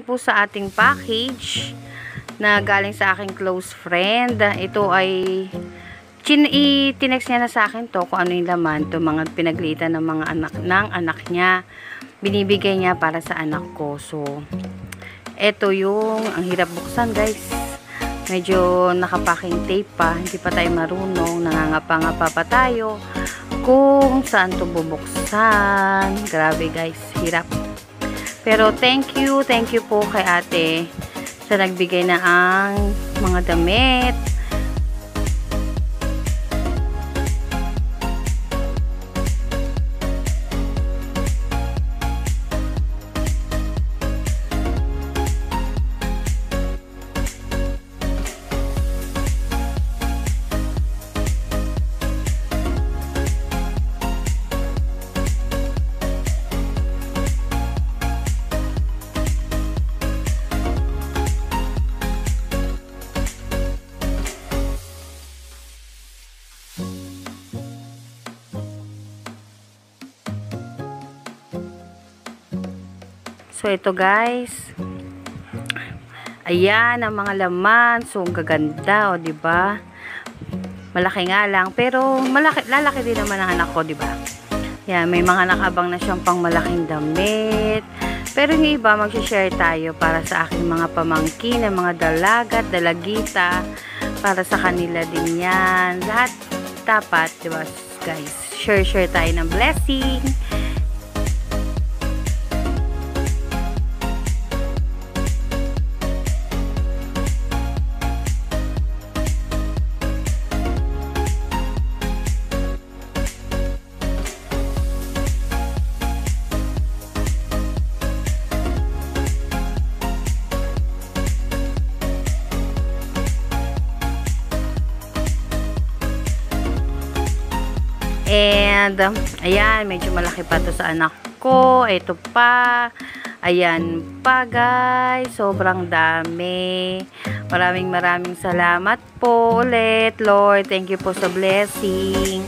po sa ating package na galing sa aking close friend. Ito ay chin i-tinext niya na sa akin to kung ano yung laman to mga pinaglitan ng mga anak ng anak niya. Binibigay niya para sa anak ko. So ito yung ang hirap buksan guys. Medyo nakapaking tape pa, hindi pa tayo marunong, nangangapa-ngapa pa tayo kung saan to bubuksan. Grabe guys, hirap. Pero thank you, thank you po kay ate sa nagbigay na ang mga damit. So, ito guys. Ayan, ang mga laman. So, ang gaganda, o, ba diba? Malaki nga lang. Pero, malaki, lalaki din naman ang anak ko, ba diba? Yan, may mga nakabang na siyang pang malaking damit. Pero yung iba, mag-share tayo para sa aking mga pamangkin, mga dalagat, dalagita, para sa kanila din yan. Lahat dapat, di ba, guys? Share-share tayo ng blessing. And, ayan, medyo malaki pa to sa anak ko. Ito pa. Ayan pa, guys. Sobrang dami. Maraming maraming salamat po ulit, Lord. Thank you po sa blessing.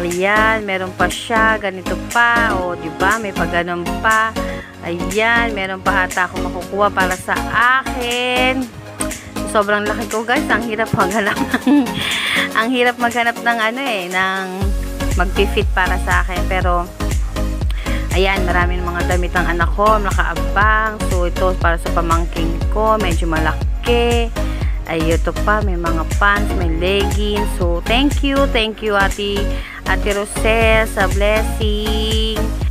Ayan, meron pa siya. Ganito pa. O, ba May paganon pa. Ayan, meron pa ata ako makukuha para sa akin. Sobrang laki ko, guys. Ang hirap maghanap ng, ang hirap maghanap ng ano eh, ng mag-fit para sa akin. Pero, ayan, marami ng mga damit ang anak ko, nakaabang. So, ito para sa pamangking ko, medyo malaki. Ay, ito pa, may mga pants, may leggings. So, thank you, thank you, Ate, Ate Rosel, sa blessing.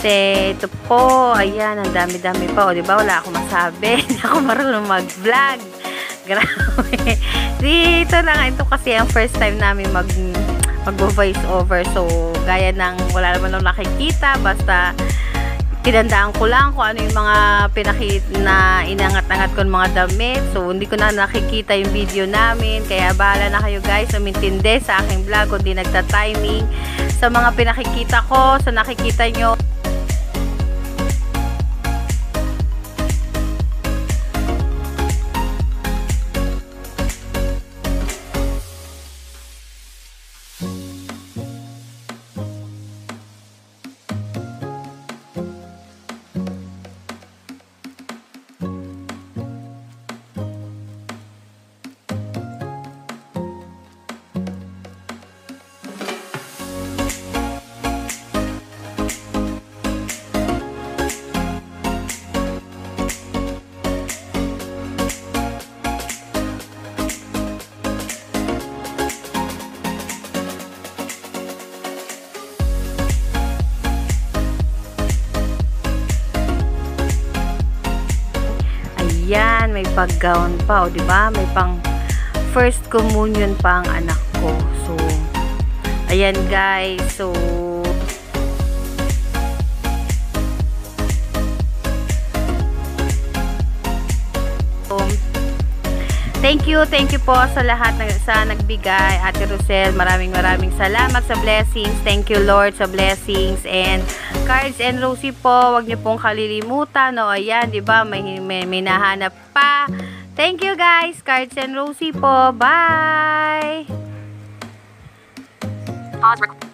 Te, ito po, ayan, ang dami-dami pa. O, di ba, wala akong masabi. Hindi ako marunong mag-vlog. Grabe. Dito lang, ito kasi ang first time namin mag mag-voice over. So, gaya ng wala naman nung nakikita, basta tinandaan ko lang kung ano yung mga pinakit na inangat-angat ko ng mga damit. So, hindi ko na nakikita yung video namin. Kaya, bahala na kayo guys, umintindi sa aking vlog kung di nagta-timing. Sa mga pinakikita ko, sa nakikita nyo, may pag-gown pa, o di ba? May pang first communion pa ang anak ko. So, ayan guys. So, Thank you, thank you po sa lahat ng sa nagbigay. Ate Rosel, maraming maraming salamat sa blessings. Thank you Lord sa blessings and cards and Rosie po, wag niyo pong kalilimutan. No, ayan, 'di ba? May, may may nahanap pa. Thank you guys, cards and Rosie po. Bye. Pause.